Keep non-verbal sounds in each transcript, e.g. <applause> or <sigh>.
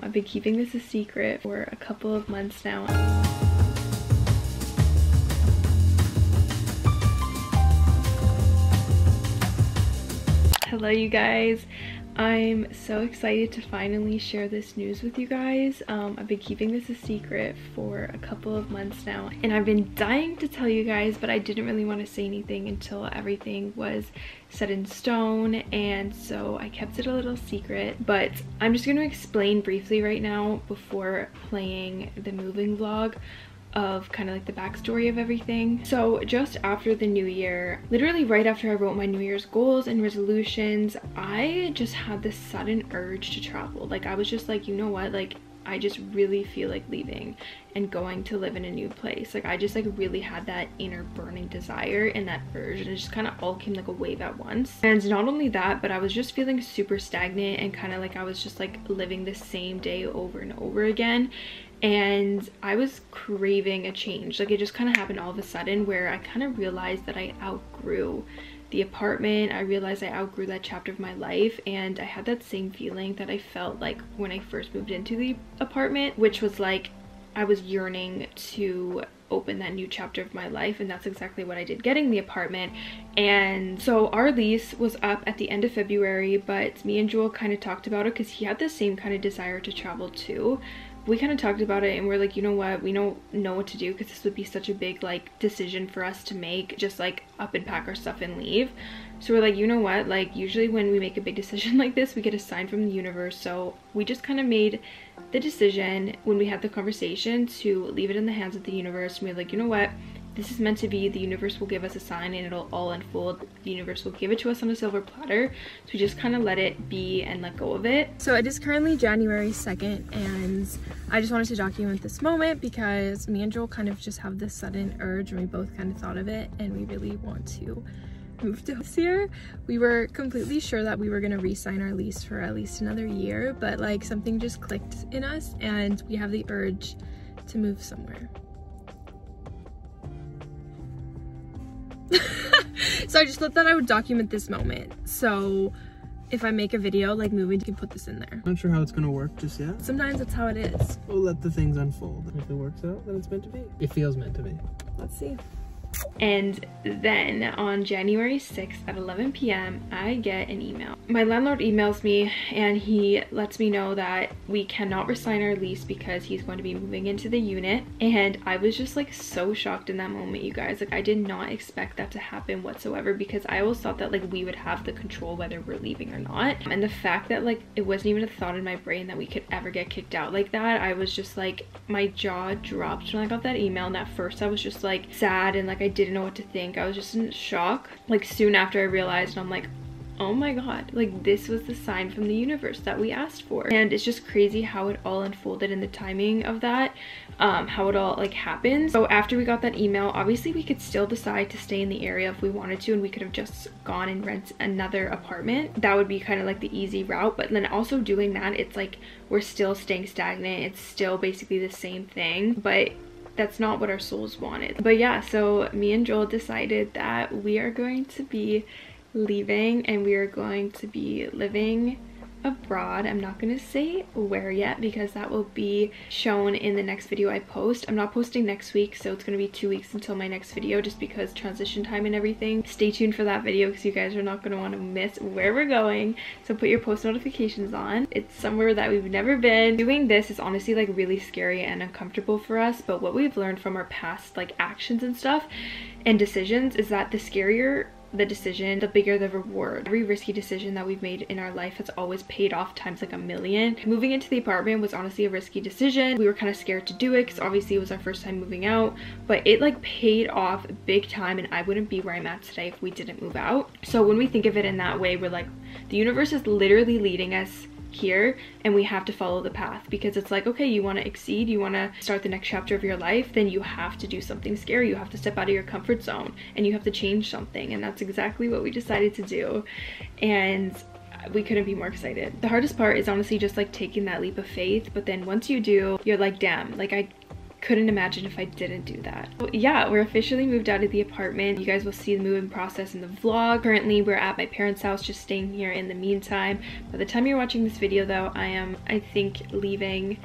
I've been keeping this a secret for a couple of months now. Hello you guys. I'm so excited to finally share this news with you guys. Um, I've been keeping this a secret for a couple of months now and I've been dying to tell you guys but I didn't really want to say anything until everything was set in stone and so I kept it a little secret but I'm just going to explain briefly right now before playing the moving vlog of kind of like the backstory of everything. So just after the new year, literally right after I wrote my new year's goals and resolutions, I just had this sudden urge to travel. Like I was just like, you know what, like I just really feel like leaving and going to live in a new place. Like I just like really had that inner burning desire and that urge and it just kind of all came like a wave at once. And not only that, but I was just feeling super stagnant and kind of like I was just like living the same day over and over again and I was craving a change. Like it just kind of happened all of a sudden where I kind of realized that I outgrew the apartment. I realized I outgrew that chapter of my life and I had that same feeling that I felt like when I first moved into the apartment, which was like I was yearning to open that new chapter of my life and that's exactly what I did getting the apartment and so our lease was up at the end of February but me and Joel kind of talked about it because he had the same kind of desire to travel too we kind of talked about it and we're like you know what? We don't know what to do because this would be such a big like decision for us to make just like up and pack our stuff and leave. So we're like you know what? Like usually when we make a big decision <laughs> like this we get a sign from the universe. So we just kind of made the decision when we had the conversation to leave it in the hands of the universe. And we are like you know what this is meant to be the universe will give us a sign and it'll all unfold. The universe will give it to us on a silver platter. So we just kind of let it be and let go of it. So it is currently january 2nd and i just wanted to document this moment because me and joel kind of just have this sudden urge and we both kind of thought of it and we really want to move to this year. We were completely sure that we were going to re-sign our lease for at least another year but like something just clicked in us and we have the urge to move somewhere <laughs> so I just thought that I would document this moment. So if I make a video like moving, you can put this in there. Not sure how it's gonna work just yet. Sometimes that's how it is. We'll let the things unfold. If it works out, then it's meant to be. It feels meant to be. Let's see. And then on January 6th at 11 p.m., I get an email. My landlord emails me and he lets me know that we cannot resign our lease because he's going to be moving into the unit. And I was just like so shocked in that moment, you guys. Like I did not expect that to happen whatsoever because I always thought that like we would have the control whether we're leaving or not. And the fact that like it wasn't even a thought in my brain that we could ever get kicked out like that, I was just like my jaw dropped when I got that email. And at first I was just like sad and like I didn't know what to think. I was just in shock. Like soon after I realized, I'm like, oh my god like this was the sign from the universe that we asked for and it's just crazy how it all unfolded in the timing of that um how it all like happened so after we got that email obviously we could still decide to stay in the area if we wanted to and we could have just gone and rent another apartment that would be kind of like the easy route but then also doing that it's like we're still staying stagnant it's still basically the same thing but that's not what our souls wanted. But yeah, so me and Joel decided that we are going to be leaving and we are going to be living abroad. I'm not to say where yet because that will be shown in the next video I post. I'm not posting next week so it's to be two weeks until my next video just because transition time and everything. Stay tuned for that video because you guys are not want to miss where we're going. So put your post notifications on. It's somewhere that we've never been. Doing this is honestly like really scary and uncomfortable for us but what we've learned from our past like actions and stuff and decisions is that the scarier the decision, the bigger the reward. Every risky decision that we've made in our life has always paid off times like a million. Moving into the apartment was honestly a risky decision. We were kind of scared to do it because obviously it was our first time moving out, but it like paid off big time and I wouldn't be where I'm at today if we didn't move out. So when we think of it in that way, we're like, the universe is literally leading us here and we have to follow the path because it's like okay you want to exceed you want to start the next chapter of your life then you have to do something scary. You have to step out of your comfort zone and you have to change something. And that's exactly what we decided to do. And we couldn't be more excited. The hardest part is honestly just like taking that leap of faith but then once you do you're like damn like i couldn't imagine if I didn't do that. yeah, we're officially moved out of the apartment. You guys will see the moving process in the vlog. Currently, we're at my parents' house, just staying here in the meantime. By the time you're watching this video though, I am, I think, leaving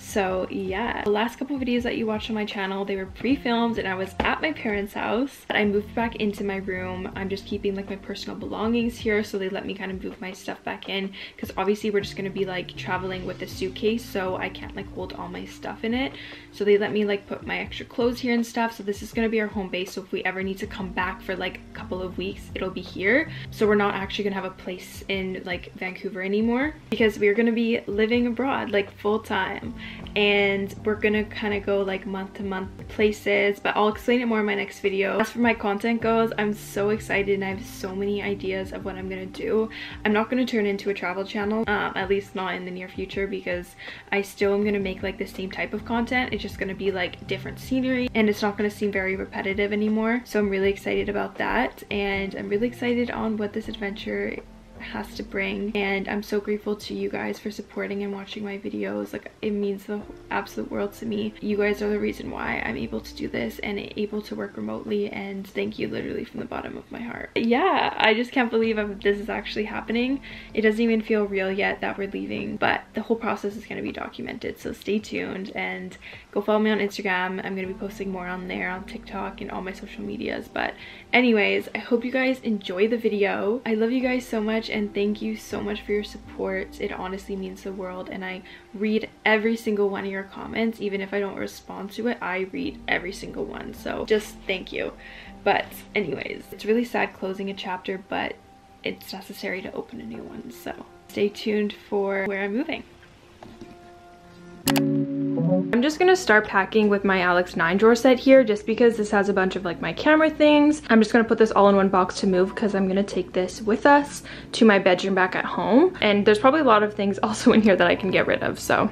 so yeah, the last couple videos that you watched on my channel, they were pre-filmed and I was at my parents' house. I moved back into my room. I'm just keeping like my personal belongings here so they let me kind of move my stuff back in because obviously we're just gonna be like traveling with a suitcase so I can't like hold all my stuff in it. So they let me like put my extra clothes here and stuff. So this is gonna be our home base. So if we ever need to come back for like a couple of weeks, it'll be here. So we're not actually gonna have a place in like Vancouver anymore because we're gonna be living abroad like full time and we're gonna kind of go like month to month places but I'll explain it more in my next video. As for my content goes, I'm so excited and I have so many ideas of what I'm gonna do. I'm not gonna turn into a travel channel, um, at least not in the near future because I still am gonna make like the same type of content. It's just gonna be like different scenery and it's not gonna seem very repetitive anymore. So I'm really excited about that and I'm really excited on what this adventure has to bring. And i'm so grateful to you guys for supporting and watching my videos. Like it means the absolute world to me. You guys are the reason why i'm able to do this and able to work remotely. And thank you literally from the bottom of my heart. Yeah i just can't believe I'm, this is actually happening. It doesn't even feel real yet that we're leaving but the whole process is going to be documented. So stay tuned and go follow me on instagram i'm going to be posting more on there on tiktok and all my social medias but anyways i hope you guys enjoy the video i love you guys so much and thank you so much for your support. It honestly means the world and I read every single one of your comments. Even if I don't respond to it, I read every single one. So just thank you. But anyways, it's really sad closing a chapter, but it's necessary to open a new one. So stay tuned for where I'm moving. I'm just gonna start packing with my Alex 9 drawer set here just because this has a bunch of like my camera things. I'm just gonna put this all in one box to move because I'm gonna take this with us to my bedroom back at home. And there's probably a lot of things <laughs> also in here that I can get rid of, so.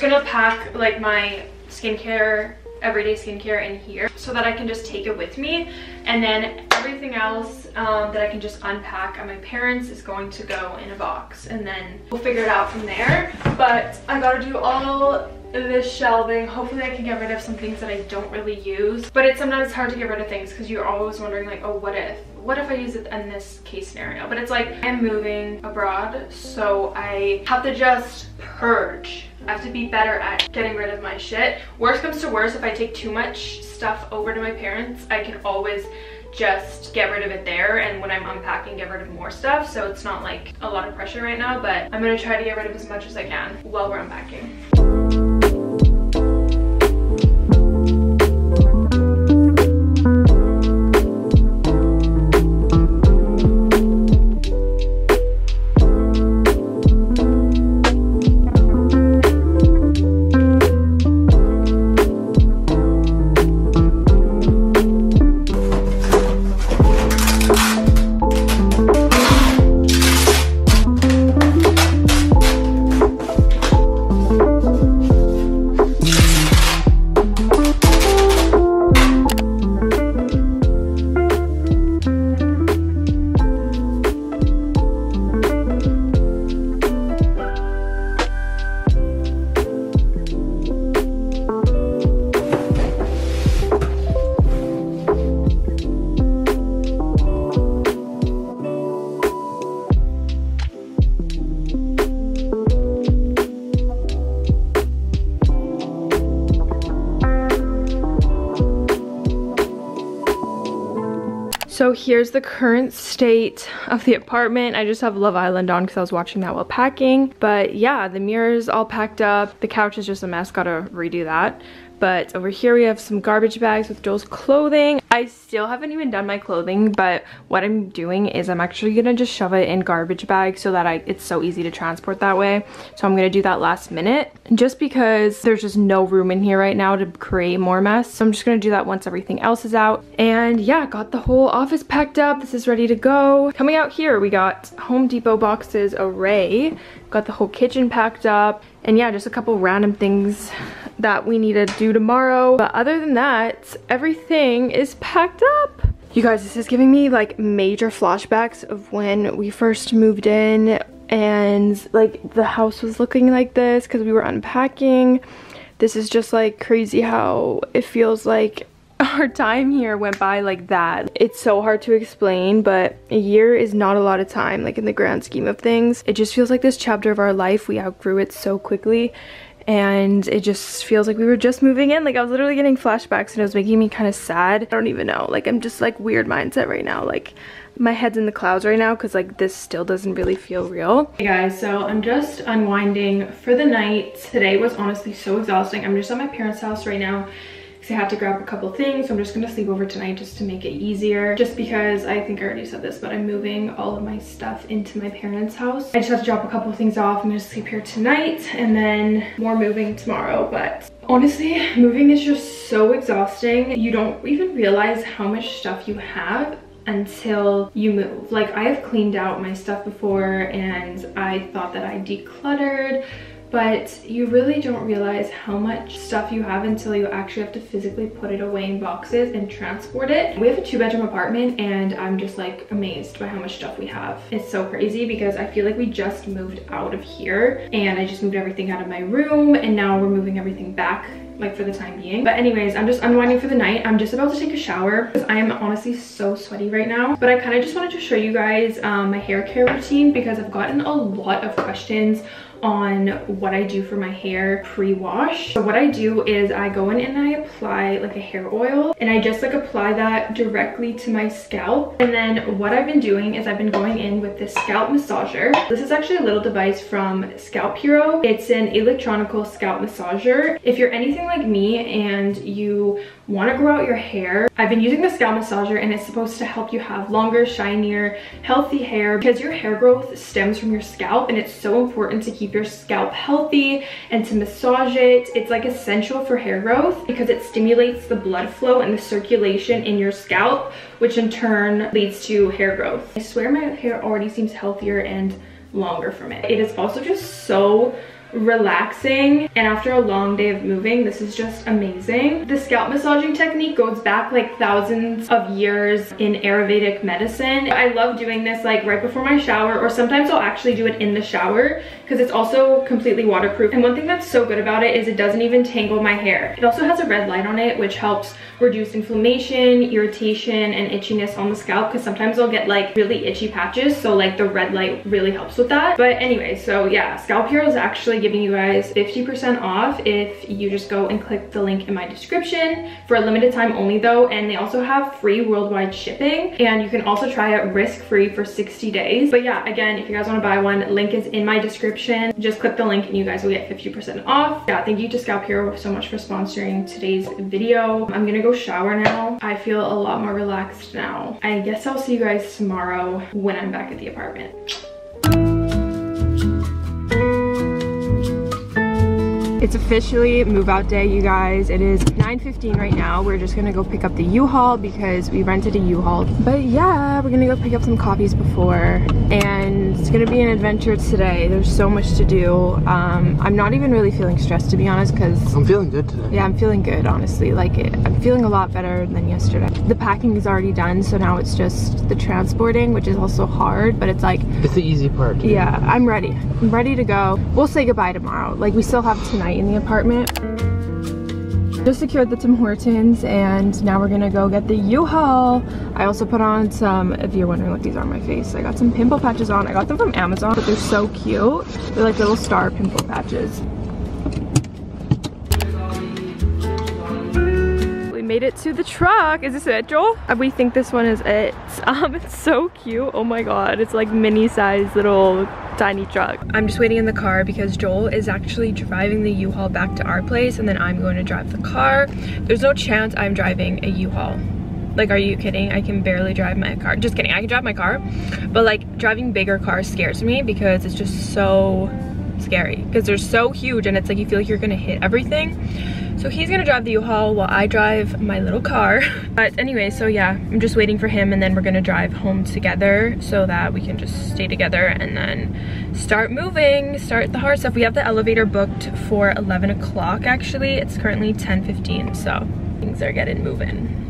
Just gonna pack like my skincare everyday skincare in here so that I can just take it with me. And then everything else um, that I can just unpack at my parents is going to go in a box. And then we'll figure it out from there. But I gotta do all this shelving. Hopefully I can get rid of some things that I don't really use. But it's sometimes hard to get rid of things because you're always wondering like oh what if? What if I use it in this case scenario? But it's like I'm moving abroad, so I have to just purge. I have to be better at getting rid of my shit. Worst comes to worst, if I take too much stuff over to my parents, I can always just get rid of it there and when I'm unpacking get rid of more stuff so it's not like a lot of pressure right now but I'm gonna try to get rid of as much as I can while we're unpacking. Here's the current state of the apartment. I just have Love Island on because I was watching that while packing. But yeah, the mirror's all packed up. The couch is just a mess, gotta redo that. But over here we have some garbage bags with Joel's clothing. I still haven't even done my clothing, but what I'm doing is I'm actually gonna just shove it in garbage bags so that I it's so easy to transport that way. So I'm gonna do that last minute just because there's just no room in here right now to create more mess. So I'm just gonna do that once everything else is out. And yeah, got the whole office packed up. This is ready to go. Coming out here, we got Home Depot boxes array. Got the whole kitchen packed up. And yeah, just a couple random things that we need to do tomorrow. But other than that, everything is packed up. You guys, this is giving me like major flashbacks of when we first moved in and like the house was looking like this because we were unpacking. This is just like crazy how it feels like our time here went by like that. It's so hard to explain, but a year is not a lot of time, like in the grand scheme of things. It just feels like this chapter of our life, we outgrew it so quickly and it just feels like we were just moving in. Like i was literally getting flashbacks and it was making me kind of sad. I don't even know. Like i'm just like weird mindset right now. Like my head's in the clouds right now because like this still doesn't really feel real. Hey guys so i'm just unwinding for the night. Today was honestly so exhausting. I'm just at my parents house right now I had to grab a couple things. So I'm just gonna sleep over tonight just to make it easier. Just because I think I already said this, but I'm moving all of my stuff into my parents' house. I just have to drop a couple things off. I'm gonna sleep here tonight and then more moving tomorrow. But honestly, <laughs> moving is just so exhausting. You don't even realize how much stuff you have until you move. Like I have cleaned out my stuff before and I thought that I decluttered but you really don't realize how much stuff you have until you actually have to physically put it away in boxes and transport it. We have a two bedroom apartment and I'm just like amazed by how much stuff we have. It's so crazy because I feel like we just moved out of here and I just moved everything out of my room and now we're moving everything back like for the time being. But anyways, I'm just unwinding for the night. I'm just about to take a shower because I am honestly so sweaty right now. But I kind of just wanted to show you guys um, my hair care routine because I've gotten a lot of questions on what I do for my hair pre-wash. So what I do is I go in and I apply like a hair oil and I just like apply that directly to my scalp. And then what I've been doing is I've been going in with this scalp massager. This is actually a little device from Scalp Hero. It's an electronical scalp massager. If you're anything like me and you want to grow out your hair, I've been using the scalp massager and it's supposed to help you have longer, shinier, healthy hair because your hair growth stems from your scalp and it's so important to keep your scalp healthy and to massage it. It's like essential for hair growth because it stimulates the blood flow and the circulation in your scalp, which in turn leads to hair growth. I swear my hair already seems healthier and longer from it. It is also just so relaxing. And after a long day of moving this is just amazing. The scalp massaging technique goes back like thousands of years in ayurvedic medicine. I love doing this like right before my shower or sometimes i'll actually do it in the shower because it's also completely waterproof. And one thing that's so good about it is it doesn't even tangle my hair. It also has a red light on it which helps reduce inflammation irritation and itchiness on the scalp because sometimes i'll get like really itchy patches. So like the red light really helps with that. But anyway so yeah scalp hero is actually giving you guys 50% off if you just go and click the link in my description for a limited time only though. And they also have free worldwide shipping and you can also try it risk-free for 60 days. But yeah, again, if you guys wanna buy one, link is in my description. Just click the link and you guys will get 50% off. Yeah, thank you to Scalp Hero so much for sponsoring today's video. I'm gonna go shower now. I feel a lot more relaxed now. I guess I'll see you guys tomorrow when I'm back at the apartment. It's officially move out day, you guys. It is 9.15 right now. We're just gonna go pick up the U-Haul because we rented a U-Haul. But yeah, we're gonna go pick up some copies before and it's gonna be an adventure today. There's so much to do. Um, I'm not even really feeling stressed to be honest because I'm feeling good today. Yeah, I'm feeling good honestly. Like it, I'm feeling a lot better than yesterday. The packing is already done so now it's just the transporting which is also hard but it's like it's the easy part. Yeah, I'm ready. I'm ready to go. We'll say goodbye tomorrow. Like we still have tonight night in the apartment. Just secured the Tim Hortons and now we're gonna go get the U-Haul. I also put on some, if you're wondering what these are on my face, I got some pimple patches on. I got them from Amazon, but they're so cute. They're like little star pimple patches. Made it to the truck. Is this it, Joel? Uh, we think this one is it. <laughs> Um, it's so cute. Oh my god, it's like mini size little tiny truck. I'm just waiting in the car because Joel is actually driving the U-Haul back to our place and then I'm going to drive the car. There's no chance I'm driving a U-Haul. Like, are you kidding? I can barely drive my car. Just kidding, I can drive my car. But like, driving bigger cars scares me because it's just so scary. Because they're so huge and it's like you feel like you're gonna hit everything. So he's gonna drive the U-Haul while I drive my little car. <laughs> But anyway, so yeah, I'm just waiting for him and then we're gonna drive home together so that we can just stay together and then start moving, start the hard stuff. We have the elevator booked for 11 o'clock actually. It's currently 10.15, so things are getting moving.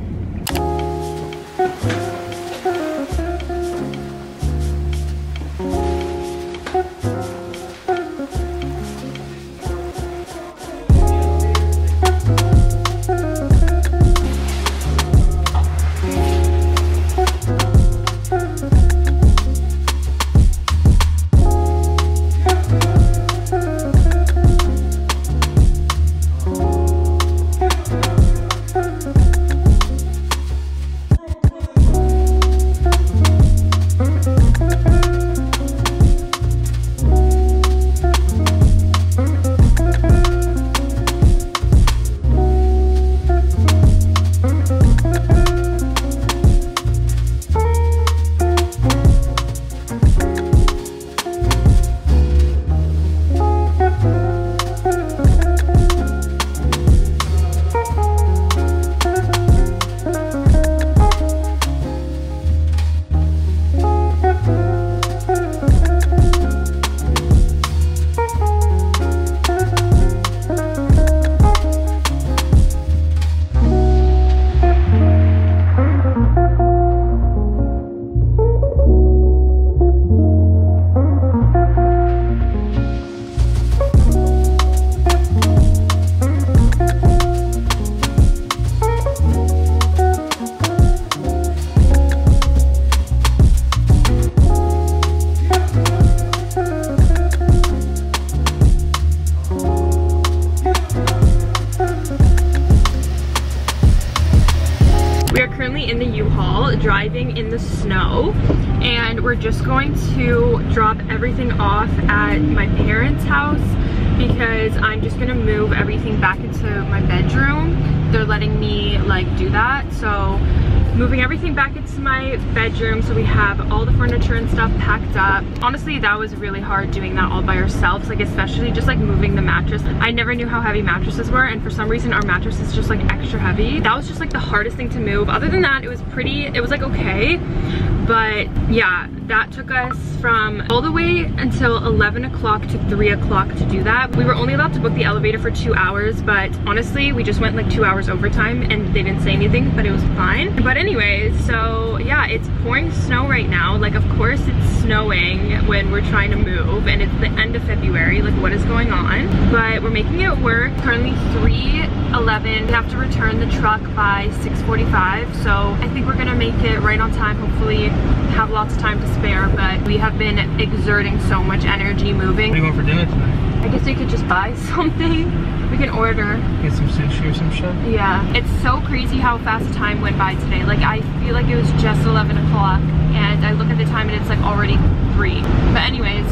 We have all the furniture and stuff packed up. Honestly, that was really hard doing that all by ourselves, like especially just like moving the mattress. I never knew how heavy mattresses were and for some reason our mattress is just like extra heavy. That was just like the hardest thing to move. Other than that, it was pretty, it was like okay. But yeah, that took us from all the way until 11 o'clock to 3 o'clock to do that. We were only allowed to book the elevator for two hours, but honestly, we just went like two hours overtime and they didn't say anything, but it was fine. But anyways, so yeah, it's pouring snow right now. Like, of course it's snowing when we're trying to move and it's the end of February. Like, what is going on? But we're making it work. Currently 3.11. We have to return the truck by 6.45. So I think we're gonna make it right on time, hopefully have lots of time to spare, but we have been exerting so much energy moving. What are you going for dinner tonight? I guess we could just buy <laughs> something. We can order. Get some sushi or some shit? Yeah. It's so crazy how fast time went by today. Like, I feel like it was just 11 o'clock, and I look at the time and it's like already 3. But anyways,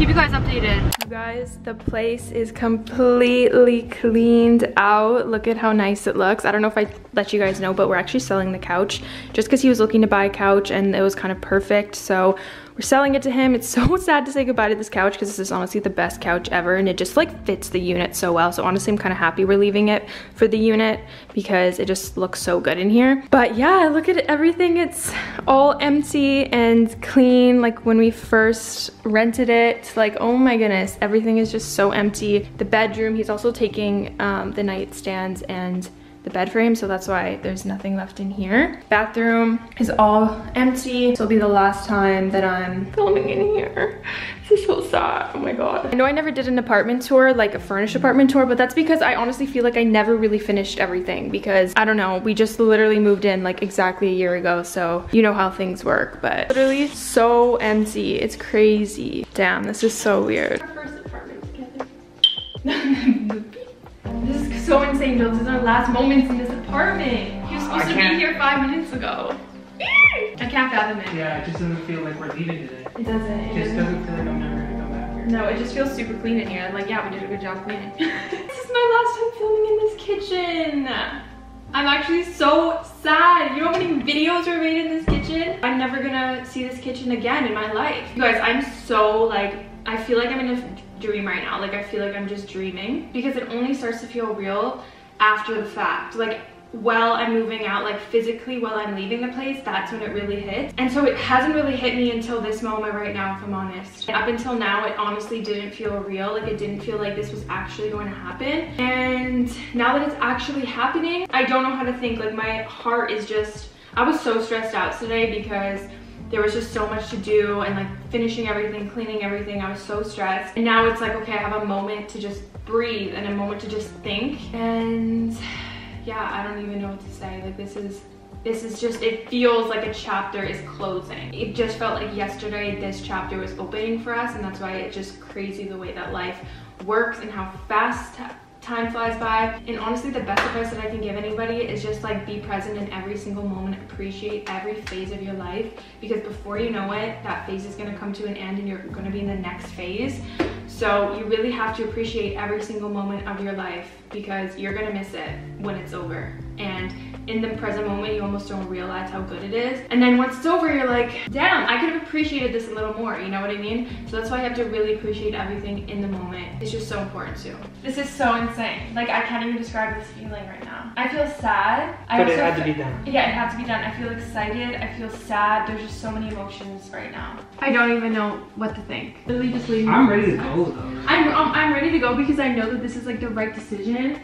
keep you guys updated. You guys, the place is completely cleaned out. Look at how nice it looks. I don't know if I let you guys know, but we're actually selling the couch just because he was looking to buy a couch and it was kind of perfect. So we're selling it to him. It's <laughs> so sad to say goodbye to this couch because this is honestly the best couch ever and it just like fits the unit so well. So honestly, I'm kind of happy we're leaving it for the unit because it just looks so good in here. But yeah, look at everything. It's all empty and clean. Like when we first rented it, like, oh my goodness, everything is just so empty. The bedroom, he's also taking um, the nightstands and the bed frame, so that's why there's nothing left in here. Bathroom is all empty. This will be the last time that I'm filming in here. <laughs> This is so sad, oh my god. I know I never did an apartment tour, like a furnished apartment tour, but that's because I honestly feel like I never really finished everything because, I don't know, we just literally moved in like exactly a year ago, so you know how things work, but literally so empty. It's crazy. Damn, this is so weird. Saying, Joe, this is our last moments in this apartment. He was uh, supposed I to be can't- here five minutes ago. I can't fathom it. Yeah, it just doesn't feel like we're leaving today. It doesn't. It It just doesn't. doesn't feel like I'm never gonna come back here. No, it just feels super clean in here. I'm like, yeah, we did a good job cleaning. <laughs> this is my last time filming in this kitchen. I'm actually so sad. You know how many videos were made in this kitchen? I'm never gonna see this kitchen again in my life. You guys, I'm so like, I feel like I'm in a dream right now. Like I feel like I'm just dreaming because it only starts to feel real after the fact. Like while I'm moving out, like physically while I'm leaving the place, that's when it really hits. And so it hasn't really hit me until this moment right now, if I'm honest. Up until now, it honestly didn't feel real. Like it didn't feel like this was actually going to happen. And now that it's actually happening, I don't know how to think. Like my heart is just, I was so stressed out today because there was just so much to do and like finishing everything, cleaning everything. I was so stressed. And now it's like, okay, I have a moment to just breathe and a moment to just think. And yeah, I don't even know what to say. Like this is this is just it feels like a chapter is closing. It just felt like yesterday this chapter was opening for us and that's why it's just crazy the way that life works and how fast time flies by. And honestly, the best advice that I can give anybody is just like be present in every single moment, appreciate every phase of your life because before you know it, that phase is gonna come to an end and you're gonna be in the next phase. So you really have to appreciate every single moment of your life because you're gonna miss it when it's over. And in the present moment, you almost don't realize how good it is. And then once it's over, you're like, damn, I could have appreciated this a little more, you know what I mean? So that's why I have to really appreciate everything in the moment. It's just so important too. This is so insane. Like, I can't even describe this feeling right now. I feel sad. I But it had to be done. yeah, it had to be done. I feel excited. I feel sad. There's just so many emotions right now. I don't even know what to think. Literally just leaving. I'm ready to go though. I'm, um, I'm ready to go because I know that this is like the right decision.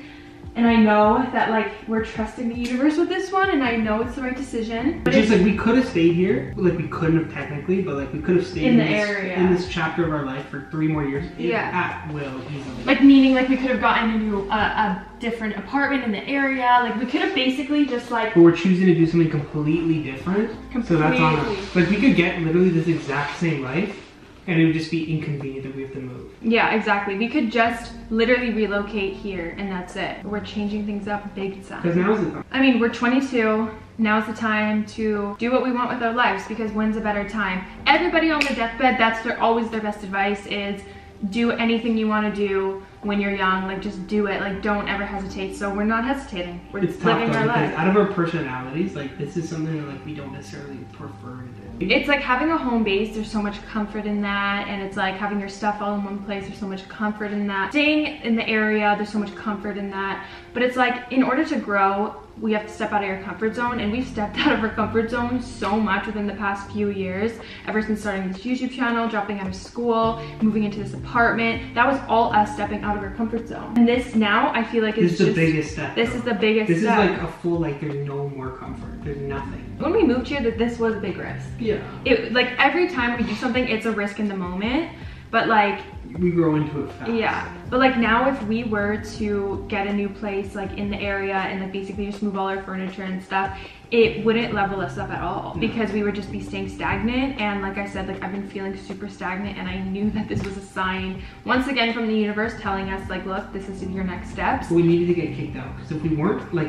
And I know that like we're trusting the universe with this one and I know it's the right decision. But just like we could have stayed here, like we couldn't have technically, but like we could have stayed In the this, area. in this chapter of our life for three more years. Yeah. At will, easily. like meaning like we could have gotten into a, a different apartment in the area. Like we could have basically just like but we're choosing to do something completely different. So that's on us. Like we could get literally this exact same life, and it would just be inconvenient that we have to move. Yeah, exactly. We could just literally relocate here and that's it. We're changing things up big time. Because now's the time. I mean, we're 22. Now's the time to do what we want with our lives because when's a better time? Everybody on their deathbed, that's their always their best advice is do anything you want to do when you're young. Like just do it. Like don't ever hesitate. So we're not hesitating. We're It's tough living though our life. out of our personalities, like this is something that like we don't necessarily prefer to do. It's like having a home base, there's so much comfort in that. And it's like having your stuff all in one place, there's so much comfort in that. Staying in the area, there's so much comfort in that. But it's like, in order to grow, we have to step out of your comfort zone. And we've stepped <laughs> out of our comfort zone so much within the past few years. Ever since starting this YouTube channel, dropping out of school, moving into this apartment. That was all us stepping out of our comfort zone. And this now, I feel like it's This is the biggest step. This though. is the biggest This step. is like a full like there's no more comfort. There's nothing. When we moved here, that this was a big risk. Yeah. it like every time we do something it's a risk in the moment but like We grow into it fast. yeah but like now if we were to get a new place like in the area and like basically just move all our furniture and stuff it wouldn't level us up at all No. because we would just be staying stagnant and like i said like i've been feeling super stagnant and i knew that this was a sign once again from the universe telling us like look this is your next steps But we needed to get kicked out because if we weren't like,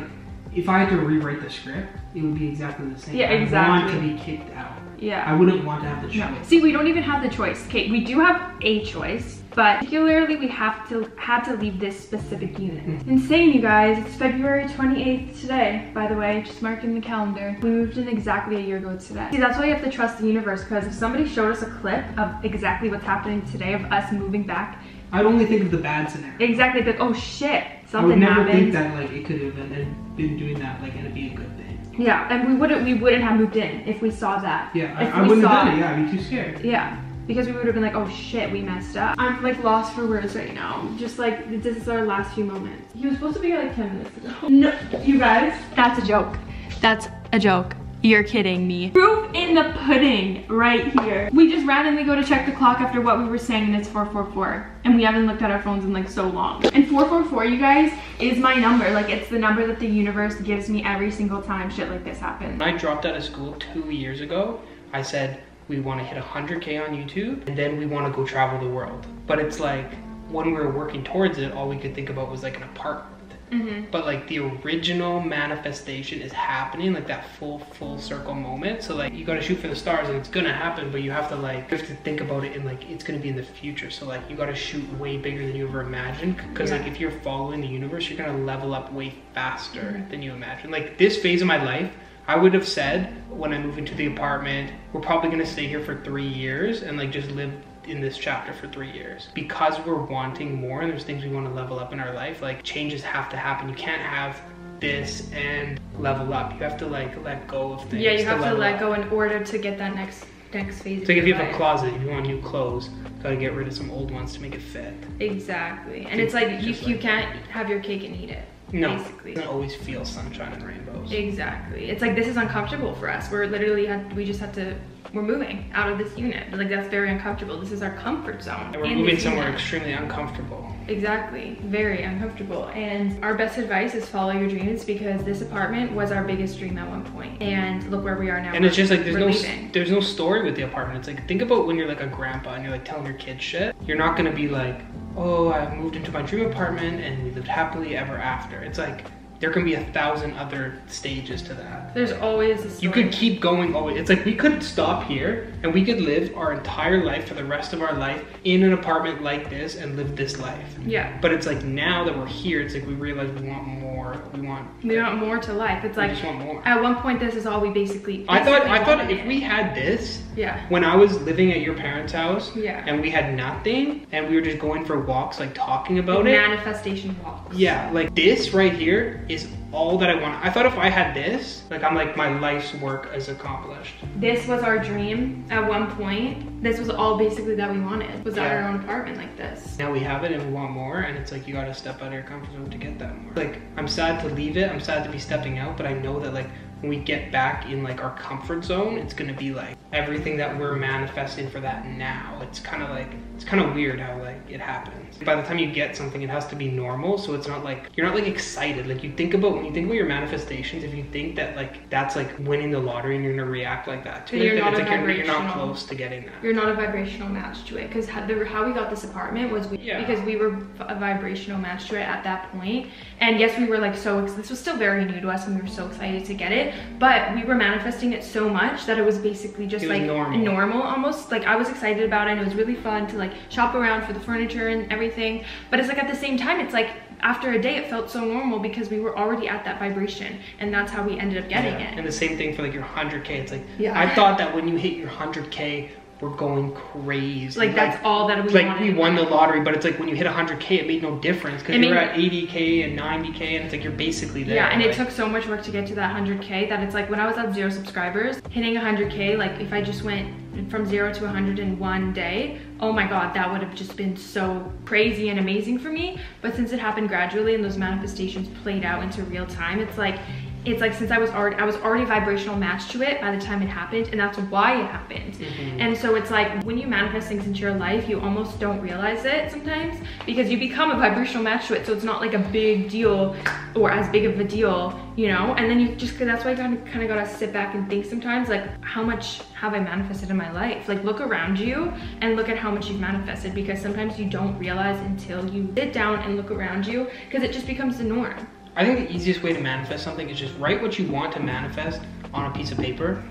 if I had to rewrite the script, it would be exactly the same. Yeah, I want exactly. to be kicked out. yeah I wouldn't want to have the choice. No. See, we don't even have the choice. Okay, we do have a choice, but particularly we have to had to leave this specific unit. Mm-hmm. Insane, you guys. It's February 28th today, by the way, just marking the calendar. We moved in exactly a year ago today. See, that's why you have to trust the universe, because if somebody showed us a clip of exactly what's happening today of us moving back, I'd only think of the bad scenario. exactly like, oh shit, I would something never happened. think that like it could have been, been doing that like and it'd be a good thing. Yeah, and we wouldn't we wouldn't have moved in if we saw that. Yeah, If I, I we wouldn't saw have done it. Yeah, I'd be too scared. Yeah, because we would have been like, oh shit, we messed up. I'm like lost for words right now. Just like, this is our last few moments. He was supposed to be here like 10 minutes ago. No, you guys, that's a joke. That's a joke. You're kidding me. Proof in the pudding right here. We just randomly go to check the clock after what we were saying and it's 444. And we haven't looked at our phones in like so long. And 444, you guys, is my number. Like it's the number that the universe gives me every single time shit like this happens. When I dropped out of school two years ago, I said we want to hit 100k on YouTube and then we want to go travel the world. But it's like when we were working towards it, all we could think about was like an apartment. Mhm. but like the original manifestation is happening, like that full full circle moment. So like you gotta shoot for the stars and it's gonna happen, but you have to like you have to think about it in like it's gonna be in the future. So like you gotta shoot way bigger than you ever imagined. Cause like if you're following the universe, you're gonna level up way faster Mhm. than you imagine. Like this phase of my life, I would have said when I move into the apartment, we're probably gonna stay here for three years and like just live in this chapter for three years because we're wanting more and there's things we want to level up in our life like changes have to happen you can't have this and level up you have to like let go of things Yeah, you have to level let up. go in order to get that next next phase. it's like if you have a closet if you want new clothes gotta get rid of some old ones to make it fit Exactly, and it's like you, Just you can't have your cake and eat it. No Basically. it doesn't always feel sunshine and rainbows Exactly. It's like this is uncomfortable for us. We're literally had we just had to we're moving out of this unit. Like that's very uncomfortable. This is our comfort zone. and we're in moving somewhere unit. extremely uncomfortable Exactly. Very uncomfortable. And our best advice is follow your dreams because this apartment was our biggest dream at one point. And look where we are now. and it's just like there's no leaving. there's no story with the apartment. It's like think about when you're like a grandpa and you're like telling your kids shit. You're not gonna be like, oh, I moved into my dream apartment and we lived happily ever after. It's like there can be a thousand other stages to that. There's always. You could keep going always. It's like we could stop here and we could live our entire life for the rest of our life in an apartment like this and live this life. Yeah. But it's like now that we're here, it's like we realize we want more. We want. We want more to life. It's we like just want more. at one point this is all we basically I thought. I thought if we had this, Yeah. when I was living at your parents' house Yeah. and we had nothing and we were just going for walks, like talking about it. Manifestation walks. Yeah, like this right here is all that I want. I thought if I had this, like I'm like my life's work is accomplished. This was our dream at one point. This was all basically that we wanted. Was Yeah. our own apartment like this. Now we have it and we want more, and it's like you gotta step out of your comfort zone to get that more. Like I'm sad to leave it, I'm sad to be stepping out, but I know that like when we get back in like our comfort zone, it's gonna be like everything that we're manifesting for that now. It's kind of like it's kind of weird how like it happens. By the time you get something, it has to be normal, so it's not like you're not like excited. Like you think about when you think about your manifestations, if you think that like that's like winning the lottery and you're gonna react like that to it, you're then not it's a like you're, you're not close to getting that. You're not a vibrational match to it because how, the- how we got this apartment was we, Yeah. because we were a vibrational match to it at that point. And yes, we were like so this was still very new to us and we were so excited to get it, but we were manifesting it so much that it was basically just was like normal. normal almost. Like I was excited about it and it was really fun to like shop around for the furniture and everything. But it's like at the same time, it's like after a day it felt so normal because we were already at that vibration and that's how we ended up getting Yeah, it. And the same thing for like your 100k. It's like Yeah. I thought that when you hit your 100k, we're going crazy. Like that's all that we like wanted we won the lottery, but it's like when you hit 100k, it made no difference because you're at 80k and 90k, and it's like you're basically there. Yeah, and it took so much work to get to that 100k that it's like when I was at zero subscribers, hitting 100k, like if I just went from zero to 100 in one day, oh my god, that would have just been so crazy and amazing for me. But since it happened gradually and those manifestations played out into real time, it's like it's like since I was already I was already vibrational matched to it by the time it happened, and that's why it happened. Mhm. And so it's like when you manifest things into your life, you almost don't realize it sometimes because you become a vibrational match to it. So it's not like a big deal or as big of a deal, you know? And then you just, cause that's why you kind of, kind of gotta sit back and think sometimes, like, how much have I manifested in my life? Like, look around you and look at how much you've manifested because sometimes you don't realize until you sit down and look around you because it just becomes the norm. I think the easiest way to manifest something is just write what you want to manifest on a piece of paper,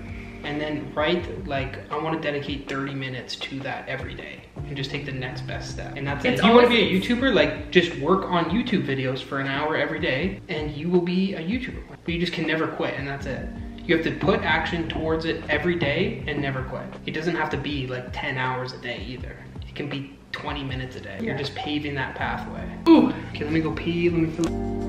and then write like I want to dedicate 30 minutes to that every day, and just take the next best step. And that's it. If you want to be a YouTuber, like just work on YouTube videos for an hour every day, and you will be a YouTuber. But you just can never quit, and that's it. You have to put action towards it every day and never quit. It doesn't have to be like 10 hours a day either. It can be 20 minutes a day. You're just paving that pathway. Ooh. Okay, let me go pee. Let me fill.